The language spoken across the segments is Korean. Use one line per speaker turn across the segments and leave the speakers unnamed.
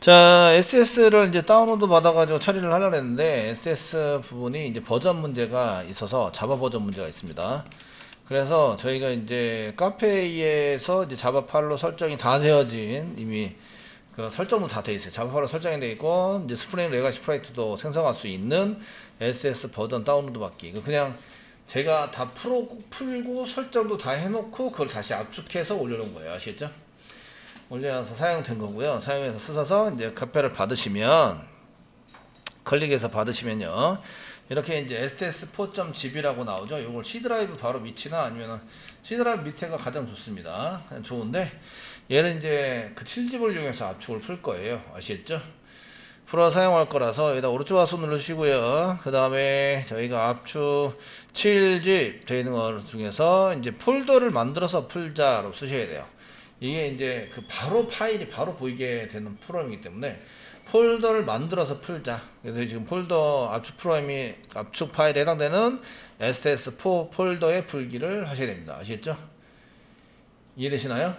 자, STS를 이제 다운로드 받아가지고 처리를 하려고 했는데, STS 부분이 이제 버전 문제가 있어서 자바 버전 문제가 있습니다. 그래서 저희가 이제 카페에서 이제 자바 파일로 설정이 다 되어진 이미 그 설정도 다 돼 있어요. 자바 파일로 설정이 돼 있고, 이제 Spring Legacy Project도 생성할 수 있는 STS 버전 다운로드 받기. 그 그냥 제가 다 풀어, 풀고 설정도 다 해놓고 그걸 다시 압축해서 올려놓은 거예요. 아시겠죠? 올려서 사용된 거고요. 사용해서 쓰셔서 이제 카페를 받으시면 클릭해서 받으시면요. 이렇게 이제 STS4.zip라고 나오죠. 이걸 C 드라이브 바로 밑이나 아니면 C 드라이브 밑에가 가장 좋습니다. 좋은데 얘는 이제 그 7zip을 이용해서 압축을 풀 거예요. 아시겠죠? 풀어 사용할 거라서 여기다 오른쪽 마우스 누르시고요. 그 다음에 저희가 압축 7zip 되어 있는 것 중에서 이제 폴더를 만들어서 풀자로 쓰셔야 돼요. 이게 이제 그 바로 파일이 바로 보이게 되는 프로그램이기 때문에 폴더를 만들어서 풀자. 그래서 지금 폴더 압축 프로그램이 압축 파일에 해당되는 STS4 폴더의 풀기를 하셔야 됩니다. 아시겠죠? 이해되시나요?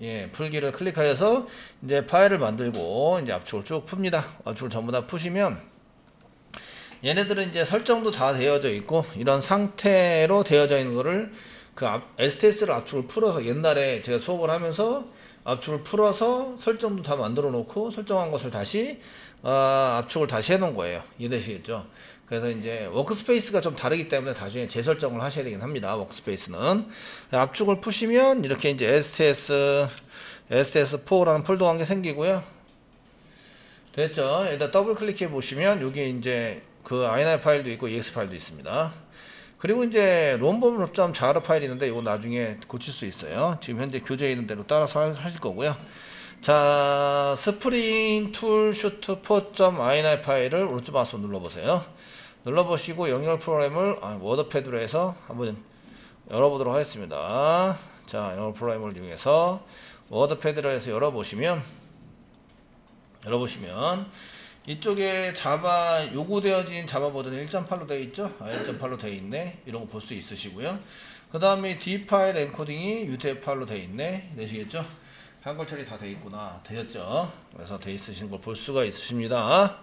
예, 풀기를 클릭하여서 이제 파일을 만들고 이제 압축을 쭉 풉니다. 압축을 전부 다 푸시면 얘네들은 이제 설정도 다 되어져 있고 이런 상태로 되어져 있는 거를 그 STS를 압축을 풀어서 옛날에 제가 수업을 하면서 압축을 풀어서 설정도 다 만들어 놓고 설정한 것을 다시 어, 압축을 다시 해 놓은 거예요. 이해되시겠죠? 그래서 이제 workspace가 좀 다르기 때문에 나중에 재설정을 하셔야 되긴 합니다. workspace는 압축을 푸시면 이렇게 이제 STS STS4라는 폴더 한 개 생기고요. 됐죠? 여기다 더블 클릭해 보시면 여기 이제 그 INI 파일도 있고 EXE 파일도 있습니다. 그리고 이제 Lombok.점 jar 파일이 있는데 이거 나중에 고칠 수 있어요. 지금 현재 교재에 있는 대로 따라서 하실 거고요. 자, Spring Tool Suite 4.ini 파일을 오른쪽 마우스 눌러보세요. 눌러보시고 연결 프로그램을 아, WordPad로 해서 한번 열어보도록 하겠습니다. 자, 연결 프로그램을 이용해서 WordPad로 해서 열어보시면 열어보시면 이쪽에 자바 요구되어진 자바 버전 1.8로 되어 있죠? 아, 1.8로 되어 있네. 이런 거 볼 수 있으시고요. 그 다음에 D 파일 엔코딩이 UTF-8로 되어 있네. 되시겠죠? 한글 처리 다 되어 있구나. 되셨죠? 그래서 되어 있으신 걸 볼 수가 있으십니다.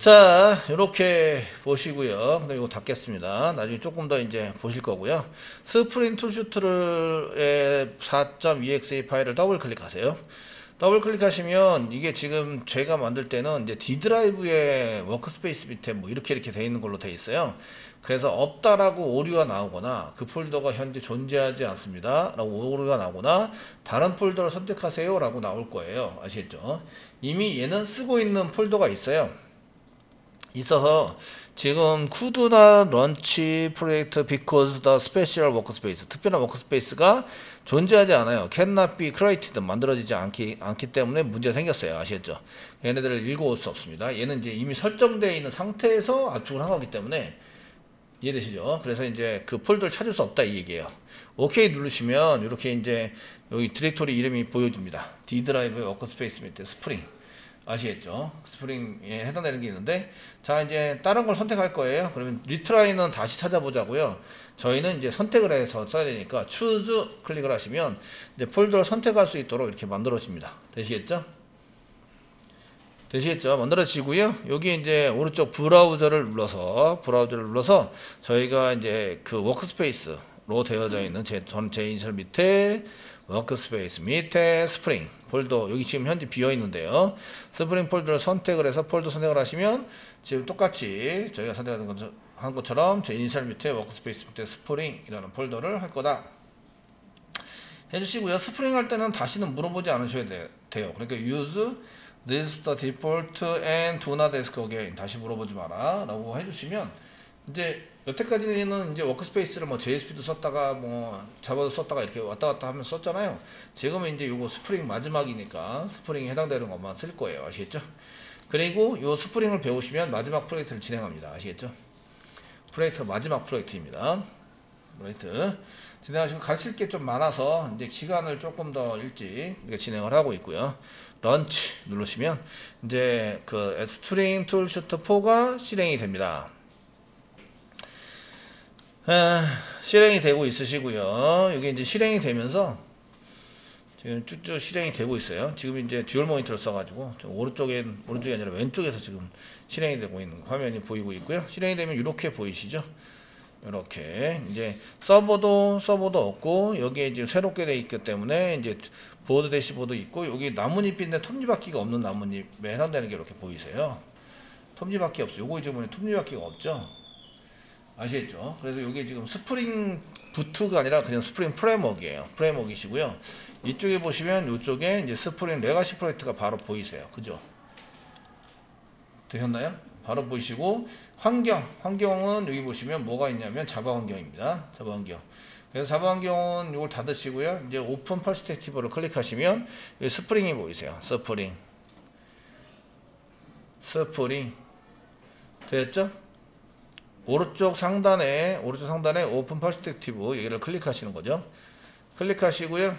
자, 이렇게 보시고요. 근데 이거 닫겠습니다. 나중에 조금 더 이제 보실 거고요. 스프링 툴슈트를 4.exe 파일을 더블 클릭하세요. 더블 클릭하시면 이게 지금 제가 만들 때는 이제 D 드라이브의 workspace 밑에 뭐 이렇게 이렇게 돼 있는 걸로 돼 있어요. 그래서 없다라고 오류가 나오거나 그 폴더가 현재 존재하지 않습니다. 라고 오류가 나오거나 다른 폴더를 선택하세요 라고 나올 거예요. 아시겠죠? 이미 얘는 쓰고 있는 폴더가 있어요. 있어서 지금 쿠드나 런치 프로젝트 because the special workspace 특별한 워크스페이스가 존재하지 않아요. cannot be created 만들어지지 않기, 않기 때문에 문제가 생겼어요. 아시겠죠? 얘네들을 읽어올 수 없습니다. 얘는 이제 이미 설정되어 있는 상태에서 압축을 한 거기 때문에 이해되시죠? 그래서 이제 그 폴더를 찾을 수 없다 이 얘기예요. 오케이 누르시면 이렇게 이제 여기 디렉토리 이름이 보여집니다. D 드라이브 workspace 밑에 스프링 아시겠죠? Spring에 해당되는 게 있는데 자 이제 다른 걸 선택할 거예요. 그러면 retry는 다시 찾아보자고요. 저희는 이제 선택을 해서 써야 되니까 choose 클릭을 하시면 이제 폴더를 선택할 수 있도록 이렇게 만들어집니다. 되시겠죠? 되시겠죠? 만들어지고요. 여기 이제 오른쪽 브라우저를 눌러서 브라우저를 눌러서 저희가 이제 그 workspace로 되어져 있는 제 전 제 이니셜 밑에 workspace 밑에 스프링 폴더 여기 지금 현재 비어 있는데요. 스프링 폴더를 선택을 해서 폴더 선택을 하시면 지금 똑같이 저희가 선택한 것, 한 것처럼 제 이니셜 밑에 workspace 밑에 Spring이라는 폴더를 할 거다. 해주시고요. 스프링 할 때는 다시는 물어보지 않으셔야 돼, 요 그러니까 use this as the default and do not ask again 다시 물어보지 마라 라고 해주시면 이제 여태까지는 이제 workspace를 뭐 JSP도 썼다가 뭐 Java도 썼다가 이렇게 왔다 갔다 하면 썼잖아요. 지금은 이제 요거 스프링 마지막이니까 Spring에 해당되는 것만 쓸 거예요. 아시겠죠? 그리고 요 Spring을 배우시면 마지막 프로젝트를 진행합니다. 아시겠죠? 프로젝트 마지막 프로젝트입니다. 프로젝트 진행하시면 가르칠 게 좀 많아서 이제 기간을 조금 더 일찍 진행을 하고 있고요. Launch 누르시면 이제 그 Spring Tool Suite 4가 실행이 됩니다. 에, 실행이 되고 있으시고요. 이게 이제 실행이 되면서 지금 쭉쭉 실행이 되고 있어요. 지금 이제 듀얼 모니터를 써가지고 좀 오른쪽에 오른쪽이 아니라 왼쪽에서 지금 실행이 되고 있는 화면이 보이고 있고요. 실행이 되면 이렇게 보이시죠? 이렇게 이제 서버도 서버도 없고 여기에 지금 새롭게 돼 있기 때문에 이제 Boot Dashboard 있고 여기 나뭇잎인데 톱니바퀴가 없는 나뭇잎에 해당되는 게 이렇게 보이세요. 톱니바퀴 없어. 요거 지금 보면 톱니바퀴가 없죠. 아시겠죠? 그래서 이게 지금 스프링 Boot가 아니라 그냥 Spring Framework예요. Framework이시고요. 이쪽에 보시면 이쪽에 이제 Spring Legacy Project가 바로 보이세요. 그죠? 되셨나요? 바로 보이시고 환경, 환경은 여기 보시면 뭐가 있냐면 Java 환경입니다. Java 환경. 그래서 Java 환경은 이걸 닫으시고요. 이제 Open Perspective를 클릭하시면 Spring이 보이세요. Spring. Spring. 됐죠? 오른쪽 상단에 오른쪽 상단에 Open Perspective 여기를 클릭하시는 거죠. 클릭하시고요.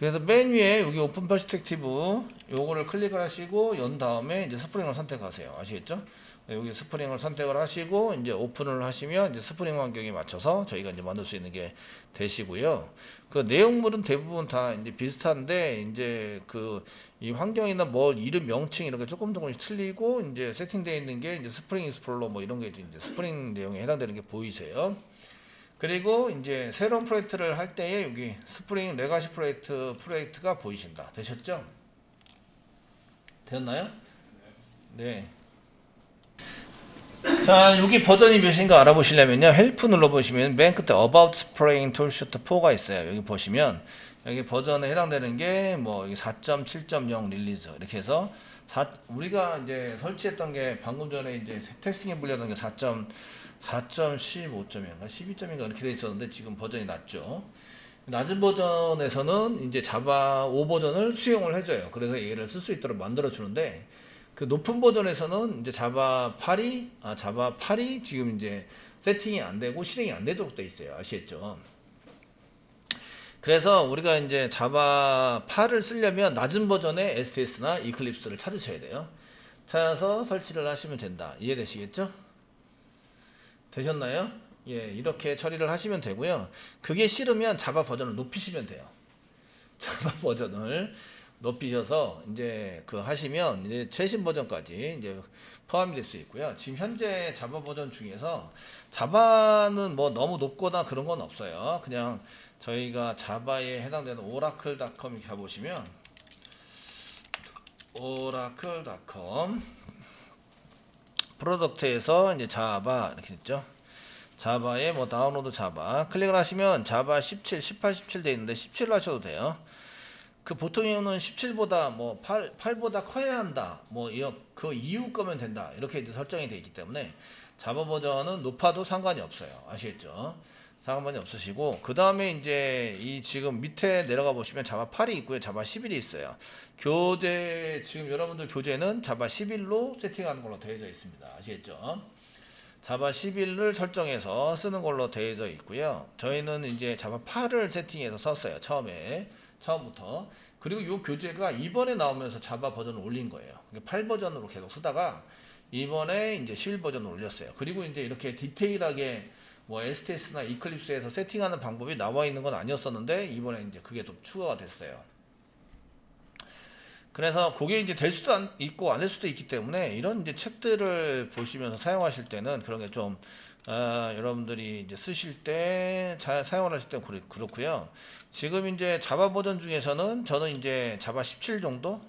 그래서 맨 위에 여기 Open Perspective 요거를 클릭을 하시고 연 다음에 이제 Spring을 선택하세요. 아시겠죠? 네, 여기 Spring을 선택을 하시고 이제 오픈을 하시면 이제 스프링 환경에 맞춰서 저희가 이제 만들 수 있는 게 되시고요. 그 내용물은 대부분 다 이제 비슷한데 이제 그 이 환경이나 뭐 이름 명칭 이런 게 조금 조금씩 틀리고 이제 세팅되어 있는 게 이제 Spring Explorer 뭐 이런 게 이제 스프링 내용에 해당되는 게 보이세요. 그리고 이제 새로운 프로젝트를 할 때에 여기 Spring Legacy Project 프로젝트가 보이신다. 되셨죠? 되었나요? 네. 자, 여기 버전이 몇인가 알아보시려면요. Help 눌러보시면 맨 끝에 About Spring Tool Suite 4가 있어요. 여기 보시면 여기 버전에 해당되는 게 뭐 4.7.0 release 이렇게 해서 4, 우리가 이제 설치했던 게 방금 전에 이제 testing해 보려던 게 4. 4.15점인가 12점인가 이렇게 돼 있었는데 지금 버전이 낮죠. 낮은 버전에서는 이제 Java 5 버전을 수용을 해줘요. 그래서 얘를 쓸 수 있도록 만들어 주는데 그 높은 버전에서는 이제 Java 8이 아 Java 8이 지금 이제 세팅이 안 되고 실행이 안 되도록 돼 있어요. 아시겠죠? 그래서 우리가 이제 자바 8을 쓰려면 낮은 버전의 STS나 이클립스를 찾으셔야 돼요. 찾아서 설치를 하시면 된다. 이해되시겠죠? 되셨나요? 예, 이렇게 처리를 하시면 되고요. 그게 싫으면 자바 버전을 높이시면 돼요. 자바 버전을 높이셔서 이제 그 하시면 이제 최신 버전까지 이제 포함이 될 수 있고요. 지금 현재 자바 버전 중에서 Java는 뭐 너무 높거나 그런 건 없어요. 그냥 저희가 Java에 해당되는 Oracle.com 가보시면 Oracle.com Products에서 이제 Java 이렇게 있죠. Java에 뭐 다운로드 Java 클릭을 하시면 Java 17, 18, 17돼 있는데 17로 하셔도 돼요. 그 보통에는 17보다 뭐 8, 8보다 커야 한다. 뭐 그 이유 거면 된다. 이렇게 이제 설정이 되어 있기 때문에 자바 버전은 높아도 상관이 없어요. 아시겠죠? 상관이 없으시고 그 다음에 이제 이 지금 밑에 내려가 보시면 자바 8이 있고요. 자바 11이 있어요. 교재 지금 여러분들 교재는 자바 11로 세팅하는 걸로 되어져 있습니다. 아시겠죠? 자바 11을 설정해서 쓰는 걸로 되어져 있고요. 저희는 이제 자바 8을 세팅해서 썼어요. 처음에 처음부터 그리고 이 교재가 이번에 나오면서 자바 버전을 올린 거예요. 8 버전으로 계속 쓰다가 이번에 이제 11 버전을 올렸어요. 그리고 이제 이렇게 디테일하게 뭐 STS나 이클립스에서 세팅하는 방법이 나와 있는 건 아니었었는데 이번에 이제 그게 또 추가가 됐어요. 그래서 그게 이제 될 수도 안- 있고 안 될 수도 있기 때문에 이런 이제 책들을 보시면서 사용하실 때는 그런 게좀 아, 여러분들이 이제 쓰실 때잘 사용을 하실 때 그렇- 그렇고요. 지금 이제 자바 버전 중에서는 저는 이제 자바 17 정도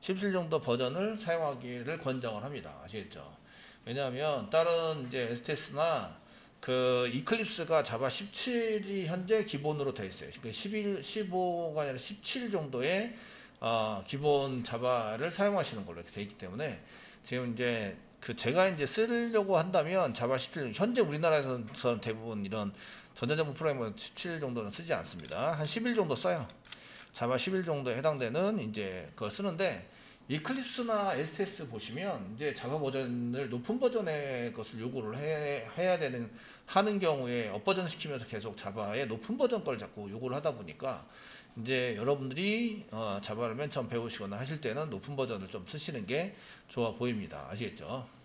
17 정도 버전을 사용하기를 권장을 합니다. 아시겠죠? 왜냐하면 다른 이제 STS나 그 이클립스가 자바 17이 현재 기본으로 되어 있어요. 그러니까 11, 15가 아니라 17 정도의 어, 기본 자바를 사용하시는 걸로 되어 있기 때문에 지금 이제 그 제가 이제 쓰려고 한다면 자바 17 현재 우리나라에서는 대부분 이런 전자정보 프로그램은 17 정도는 쓰지 않습니다. 한11 정도 써요. 자바 11 정도에 해당되는 이제 그걸 쓰는데 이클립스나 STS 보시면 이제 자바 버전을 높은 버전의 것을 요구를 해, 해야 되는 하는 경우에 업버전 시키면서 계속 자바의 높은 버전 걸 자꾸 요구를 하다 보니까 이제 여러분들이 어, 자바를 맨 처음 배우시거나 하실 때는 높은 버전을 좀 쓰시는 게 좋아 보입니다. 아시겠죠?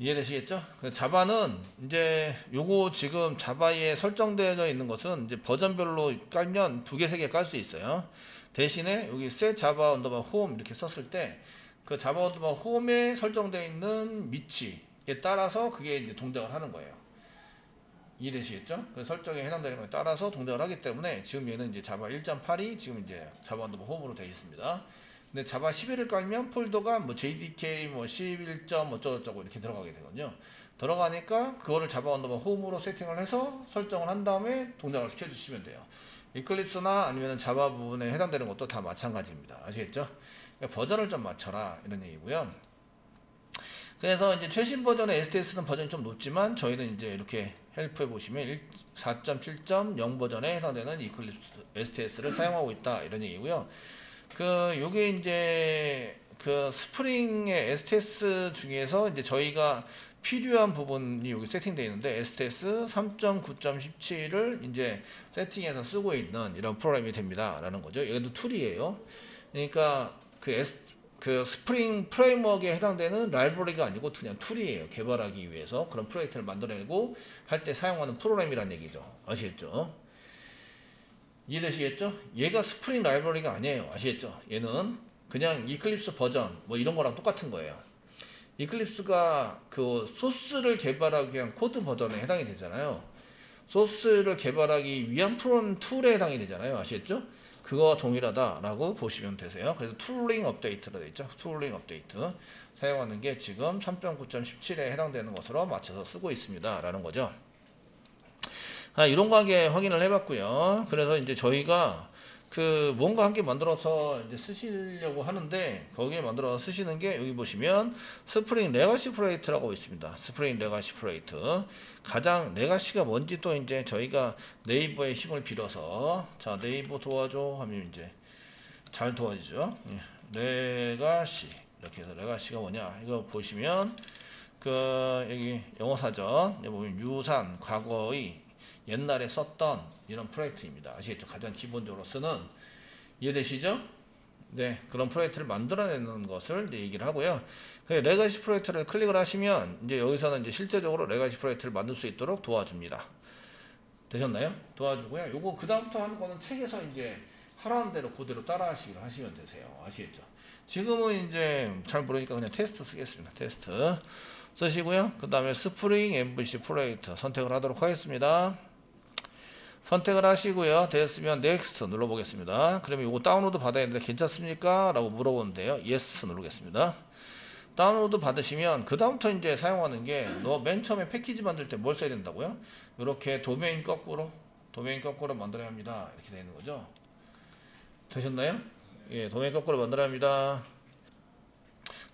이해되시겠죠? 그 Java는 이제 요거 지금 Java에 설정되어 있는 것은 이제 버전별로 깔면 두 개, 세 개 깔 수 있어요. 대신에 여기 set Java underbar home 이렇게 썼을 때 그 Java underbar home에 설정되어 있는 위치에 따라서 그게 이제 동작을 하는 거예요. 이해되시겠죠? 그 설정에 해당되는 거에 따라서 동작을 하기 때문에 지금 얘는 이제 Java 1.8이 지금 이제 Java underbar home으로 되어 있습니다. 근데 자바 11을 깔면 폴더가 뭐 JDK 뭐 11점 어쩌고저쩌고 이렇게 들어가게 되거든요. 들어가니까 그거를 자바 언더바 홈으로 세팅을 해서 설정을 한 다음에 동작을 시켜주시면 돼요. 이클립스나 아니면 자바 부분에 해당되는 것도 다 마찬가지입니다. 아시겠죠? 그러니까 버전을 좀 맞춰라 이런 얘기고요. 그래서 이제 최신 버전의 STS는 버전이 좀 높지만 저희는 이제 이렇게 help해 보시면 4.7.0 버전에 해당되는 이클립스 STS를 사용하고 있다 이런 얘기고요. 그 요게 이제 그 스프링의 STS 중에서 이제 저희가 필요한 부분이 여기 세팅되어 있는데 STS 3.9.17을 이제 세팅해서 쓰고 있는 이런 프로그램이 됩니다 라는 거죠. 이것도 툴이에요. 그러니까 그 S 그 스프링 프레임워크에 해당되는 라이브러리가 아니고 그냥 툴이에요. 개발하기 위해서 그런 프로젝트를 만들어내고 할 때 사용하는 프로그램이란 얘기죠. 아시겠죠? 이해되시겠죠? 얘가 스프링 라이브러리가 아니에요. 아시겠죠? 얘는 그냥 이클립스 버전 뭐 이런 거랑 똑같은 거예요. 이클립스가 그 소스를 개발하기 위한 코드 버전에 해당이 되잖아요. 소스를 개발하기 위한 프로그램 툴에 해당이 되잖아요. 아시겠죠? 그거 동일하다라고 보시면 되세요. 그래서 tooling 업데이트로 되어 있죠. tooling 업데이트 사용하는 게 지금 3.9.17에 해당되는 것으로 맞춰서 쓰고 있습니다. 라는 거죠. 아, 이런 관계 확인을 해봤고요. 그래서 이제 저희가 그 뭔가 한 개 만들어서 이제 쓰시려고 하는데 거기에 만들어 서 쓰시는 게 여기 보시면 Spring Legacy Project라고 있습니다. Spring Legacy Project 가장 legacy가 뭔지 또 이제 저희가 네이버의 힘을 빌어서 자 네이버 도와줘 하면 이제 잘 도와주죠. 예, legacy 이렇게 해서 legacy가 뭐냐 이거 보시면 그 여기 영어 사전 보면 유산 과거의 옛날에 썼던 이런 프로젝트입니다. 아시겠죠? 가장 기본적으로 쓰는 이해되시죠? 네, 그런 프로젝트를 만들어내는 것을 얘기를 하고요. 그 레가시 프로젝트를 클릭을 하시면 이제 여기서는 이제 실제적으로 레가시 프로젝트를 만들 수 있도록 도와줍니다. 되셨나요? 도와주고요. 요거 그 다음부터 하는 거는 책에서 이제 하라는 대로 그대로 따라 하시기를 하시면 되세요. 아시겠죠? 지금은 이제 잘 모르니까 그냥 테스트 쓰겠습니다. 테스트 쓰시고요. 그 다음에 스프링 MVC 프로젝트 선택을 하도록 하겠습니다. 선택을 하시고요. 됐으면 next 눌러보겠습니다. 그러면 이거 다운로드 받아야 되는데 괜찮습니까? 라고 물어보는데요. yes 누르겠습니다. 다운로드 받으시면 그 다음부터 이제 사용하는 게 너 맨 처음에 패키지 만들 때 뭘 써야 된다고요? 이렇게 도메인 거꾸로 도메인 거꾸로 만들어야 합니다. 이렇게 되는 거죠. 되셨나요? 예, 도메인 거꾸로 만들어야 합니다.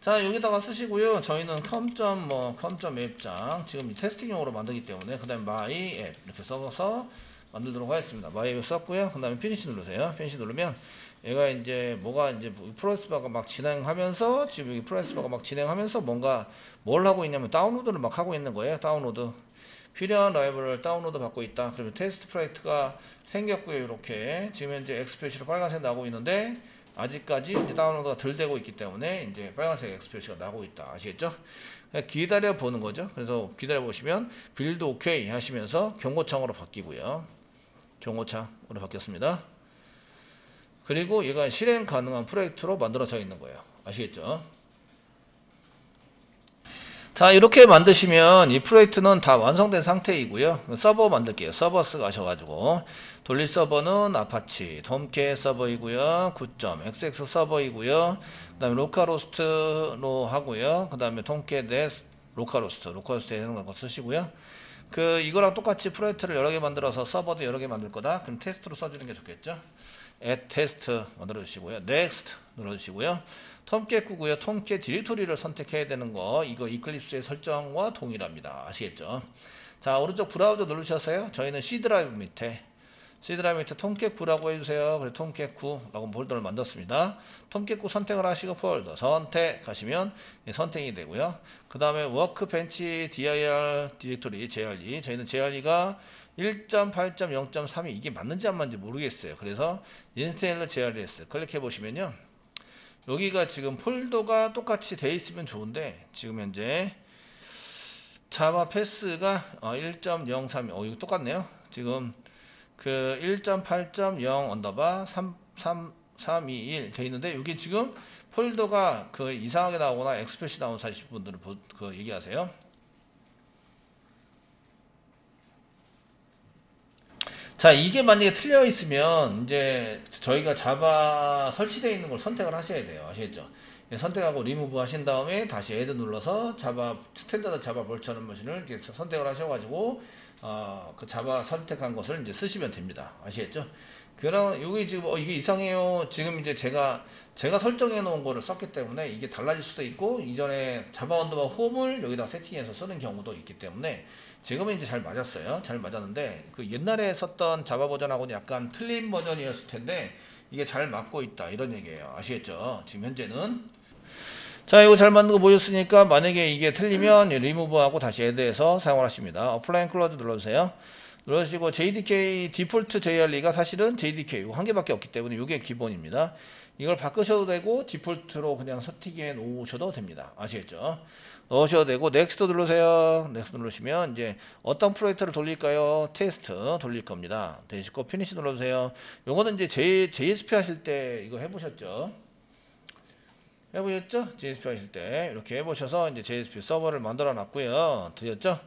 자 여기다가 쓰시고요. 저희는 com점 뭐 com점 webjjang 지금 테스팅용으로 만들기 때문에 그 다음에 my app 이렇게 써서 만들도록 하겠습니다. my app 썼고요. 그 다음에 finish 누르세요. finish 누르면 얘가 이제 뭐가 이제 process bar가 막 진행하면서 지금 여기 process bar가 막 진행하면서 뭔가 뭘 하고 있냐면 다운로드를 막 하고 있는 거예요. 다운로드. 필요한 라이브러리를 다운로드 받고 있다. 그러면 테스트 프로젝트가 생겼고요. 이렇게. 지금 현재 X 표시로 빨간색 나고 있는데 아직까지 이제 다운로드가 덜 되고 있기 때문에 이제 빨간색 X 표시가 나고 있다. 아시겠죠? 기다려 보는 거죠. 그래서 기다려 보시면 build 오케이 하시면서 경고창으로 바뀌고요. 경고창으로 바뀌었습니다. 그리고 얘가 실행 가능한 프로젝트로 만들어져 있는 거예요. 아시겠죠? 자 이렇게 만드시면 이 프로젝트는 다 완성된 상태이고요. 서버 만들게요. servers 가셔가지고. 돌릴 서버는 아파치 톰캣 서버이고요. 9.xx 서버이고요. 그 다음에 localhost로 하고요. 그 다음에 톰캣 넷 localhost localhost 이런 거 쓰시고요. 그 이거랑 똑같이 프로젝트를 여러 개 만들어서 서버도 여러 개 만들 거다? 그럼 테스트로 써주는 게 좋겠죠 add test 만들어 주시고요. next 눌러 주시고요. 톰캣 구고요. 톰캣 디렉토리를 선택해야 되는 거 이거 이클립스의 설정과 동일합니다. 아시겠죠? 자 오른쪽 브라우저 누르셔서요? 저희는 C 드라이브 밑에 C 드라이브 밑에 톰캣 9라고 해주세요. 그래서 톰캣 9라고 폴더를 만들었습니다. 톰캣 9 선택을 하시고 폴더 선택하시면 선택이 되고요. 그 다음에 workbench dir 디렉토리 JRE 저희는 JRE가 1.8.0.3이 이게 맞는지 안 맞는지 모르겠어요. 그래서 installed JREs 클릭해 보시면요. 여기가 지금 폴더가 똑같이 돼 있으면 좋은데 지금 현재 자바 path가 어, 1.03 어 이거 똑같네요. 지금 그 1.8.0 언더바 3 3 321 돼 있는데 여기 지금 폴더가 그 이상하게 나오거나 엑스표시 나온 사실 분들은 보- 그 얘기하세요. 자 이게 만약에 틀려 있으면 이제 저희가 자바 설치되어 있는 걸 선택을 하셔야 돼요. 아시겠죠? 예, 선택하고 리무브 하신 다음에 다시 add 눌러서 자바 standard 자바 virtual machine을 이제 선택을 하셔가지고 어, 그 자바 선택한 것을 이제 쓰시면 됩니다. 아시겠죠 그럼 여기 지금 어, 이게 이상해요 지금 이제 제가 제가 설정해 놓은 거를 썼기 때문에 이게 달라질 수도 있고 이전에 자바 언더바 홈을 여기다 세팅해서 쓰는 경우도 있기 때문에 지금은 이제 잘 맞았어요. 잘 맞았는데 그 옛날에 썼던 자바 버전하고는 약간 틀린 버전이었을 텐데 이게 잘 맞고 있다 이런 얘기예요. 아시겠죠? 지금 현재는 자 이거 잘 맞는 거 보셨으니까 만약에 이게 틀리면 리무브하고 다시 애드해서 사용을 하십니다. apply and close 눌러주세요. 눌러주시고 JDK 디폴트 JRE가 사실은 JDK 이거 한 개밖에 없기 때문에 이게 기본입니다. 이걸 바꾸셔도 되고 디폴트로 그냥 세팅해 놓으셔도 됩니다. 아시겠죠? 넣으셔도 되고 next 누르세요. next 누르시면 이제 어떤 프로젝트를 돌릴까요? 테스트 돌릴 겁니다. 되시고 finish 눌러주세요. 요거는 이제 J, JSP 하실 때 이거 해보셨죠? 해보셨죠? JSP 하실 때 이렇게 해보셔서 이제 JSP 서버를 만들어 놨고요. 되셨죠?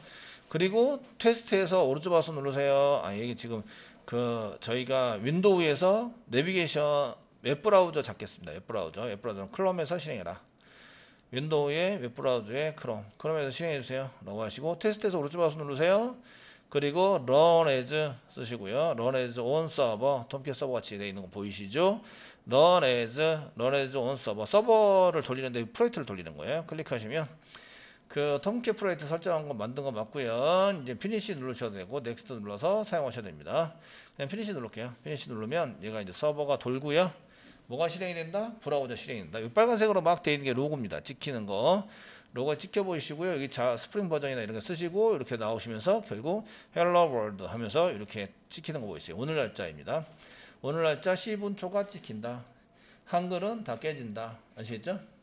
그리고 테스트에서 오른쪽 마우스 누르세요. 아 이게 지금 그 저희가 윈도우에서 내비게이션 웹브라우저 잡겠습니다. 웹브라우저 웹브라우저는 크롬에서 실행해라. 윈도우의 웹브라우저의 크롬 크롬에서 실행해 주세요. 라고 하시고 테스트에서 오른쪽 마우스 누르세요. 그리고 run as 쓰시고요. run as on server 톰캣 서버 같이 되어 있는 거 보이시죠? run as run as on server 서버를 돌리는데 프로젝트를 돌리는 거예요. 클릭하시면 그 톰캣 프로젝트 설정한 거 만든 거 맞고요. 이제 finish 누르셔도 되고 next 눌러서 사용하셔야 됩니다. 그냥 finish 누를게요. finish 누르면 얘가 이제 서버가 돌고요. 뭐가 실행이 된다? 브라우저 실행이 된다. 이 빨간색으로 막 되어 있는 게 로그입니다. 찍히는 거. 로그 찍혀 보이시고요. 여기 자 스프링 버전이나 이런 거 쓰시고 이렇게 나오시면서 결국 hello world 하면서 이렇게 찍히는 거 보이세요. 오늘 날짜입니다. 오늘 날짜 10분 초가 찍힌다. 한글은 다 깨진다. 아시겠죠?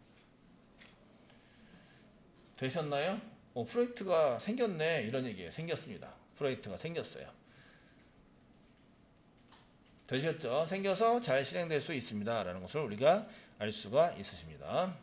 되셨나요? 어, 프로젝트가 생겼네. 이런 얘기예요. 생겼습니다. 프로젝트가 생겼어요. 되셨죠? 생겨서 잘 실행될 수 있습니다. 라는 것을 우리가 알 수가 있으십니다.